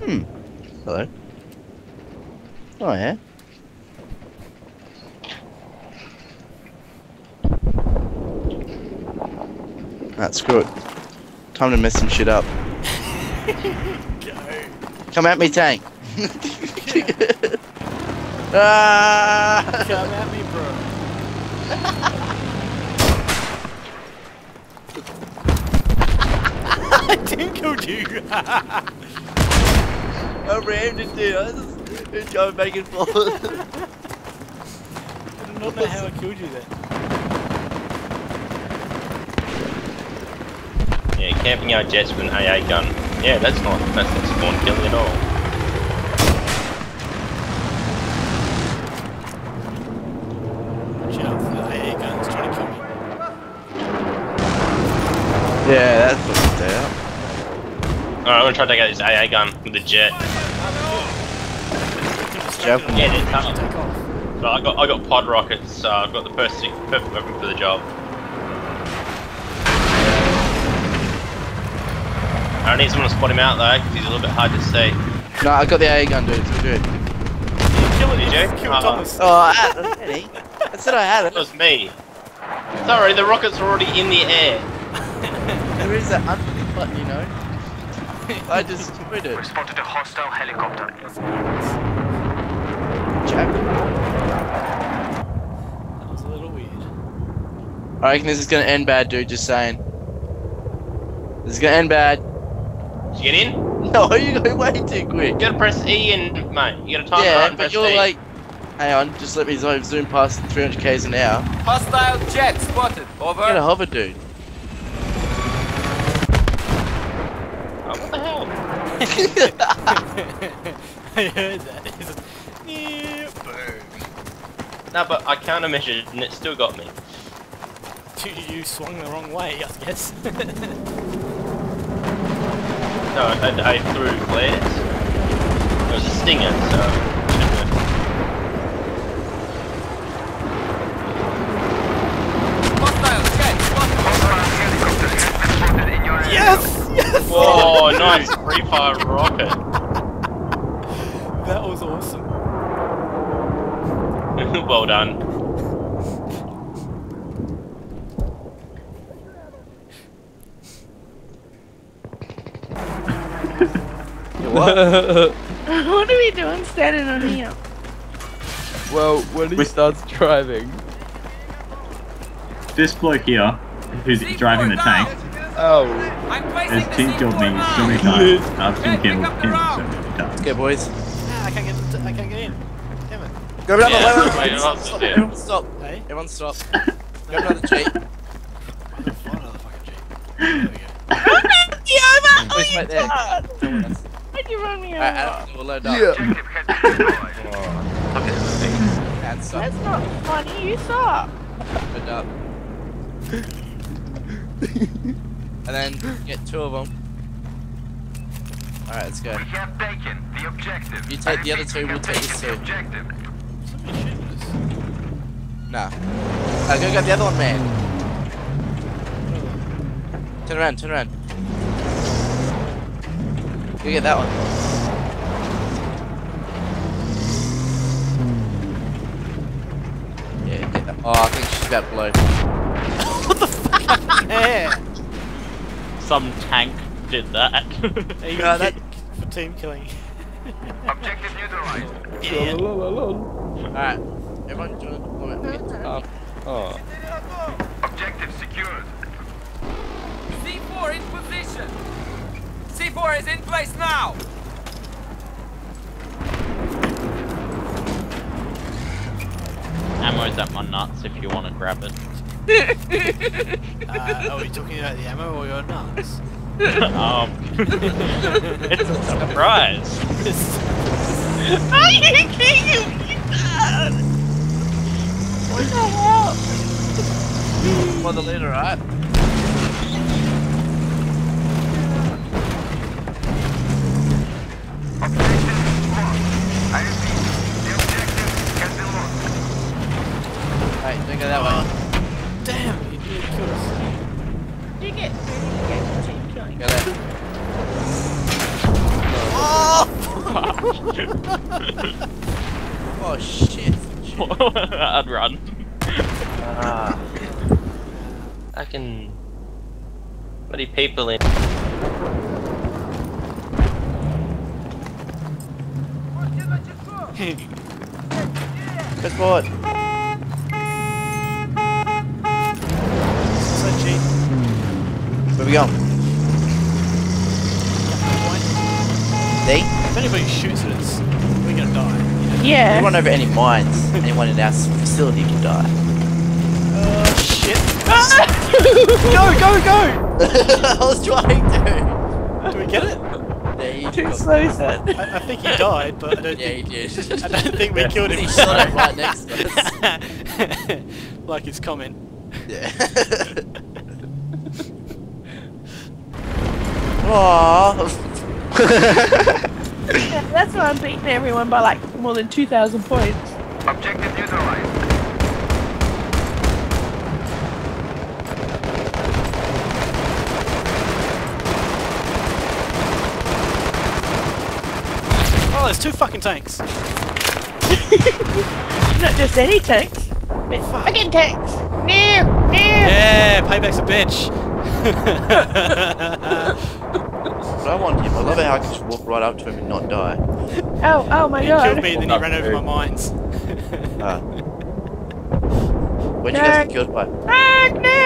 Hmm. Hello. Oh yeah. That's good. Time to mess some shit up. Come at me, tank. ah! Come at me, bro. I didn't kill you. I rammed it, dude. I was just trying to make it. I do not know how I killed you then. Yeah, camping out jets with an AA gun. Yeah, that's not that's not spawn killing at all. Watch out for the AA guns trying to kill me. yeah, that's what it's out. Alright, I'm gonna try to take out this AA gun with the jet. Jab. Yeah, they're tough. Take. But I got I got pod rockets, so I've got the perfect perfect weapon for the job. I need someone to spot him out though, because he's a little bit hard to see. No, I got the AA gun, dude. It's good. Kill him, Did you? Kill Uh, Thomas. Oh, I had it. I said I had That it. was me. Sorry, the rockets are already in the air. There is that unmute button, you know. I just destroyed it. Spotted a hostile helicopter. Jab. That was a little weird. I reckon this is gonna end bad, dude. Just saying. This is gonna end bad. Did you get in? No, you go way too quick. You gotta press E and mate. You gotta time it Yeah, right and but you're E. like, hang on, just let me zoom, zoom past 300 k's an hour. Hostile jet spotted. Get a Over. hover, dude. Oh, what the hell? I heard that. It's just, yeah, boom. No, but I countermeasured and it still got me. You, you swung the wrong way, I guess. No, I, I, I threw flares. It was a stinger, so. Hostile jet spotted. Hostile helicopter has been spotted in your area. yes! Yes! Whoa, nice free fire rocket. That was awesome. well done. What? what are we doing standing on here? Well, when he With- starts driving. This bloke here, who's driving the tank, Oh. I'm placing has the team killed me so many times. I've team Hey, pick killed up the him so many times. okay, boys. Ah, I can't get. I can't get in. Damn it. Go another Yeah, wait, wait, I'll stop. Everyone stop. Hey? Everyone stop. Go another jeep. Find another fucking jeep. There we go. Please wait there. Why'd you run me over? Alright, we'll load up. Yeah. Objective has been destroyed. And stop. That's not funny, you suck. Load up. and then get two of them. Alright, let's go. We have taken the objective. You take the other two, we we'll take this taken two. Objective. Somebody shooting us. Nah. Uh, go get the other one, man. Turn around, turn around. Go get that one. Yeah, get that. Oh, I think she's about to blow. What the fuck? yeah. Some tank did that. There No, that- For team killing. Objective neutralized. Yeah. Alright, everyone join the deployment. We'll get to- Oh. Objective secured. C4 in position. C4 is in place now. Ammo's at my nuts if you want to grab it. Uh, are we talking about the ammo or your nuts? um, it's a surprise. Are you kidding me? What the hell? For the leader, right? Objective lost. I repeat, the objective has. Alright, don't go that way. Oh shit. I'd run. Ah. I can. Bloody people in. Good board. So cheap. Where we going? D? If anybody shoots at us, we're gonna die. Yeah. We run over any mines. Anyone in our facility can die. Oh shit. go, go, go! I was trying to. Do we get it? Yeah, you Too slow, son. I, I think he died, but I don't Yeah, think, you did. I don't think we killed him. He shot it right next to us. like it's coming. Yeah. Aww. Yeah, that's why I'm beating everyone by like more than 2,000 points. Objective neutralized. Oh, there's two fucking tanks. Not just any tanks, but fucking tanks. No, no. Yeah, payback's a bitch. But I want him. I love how I can just walk right up to him and not die. Oh, oh my he god. killed me, then he ran over my mines. Ah. Where'd you guys get killed by? No. Tank.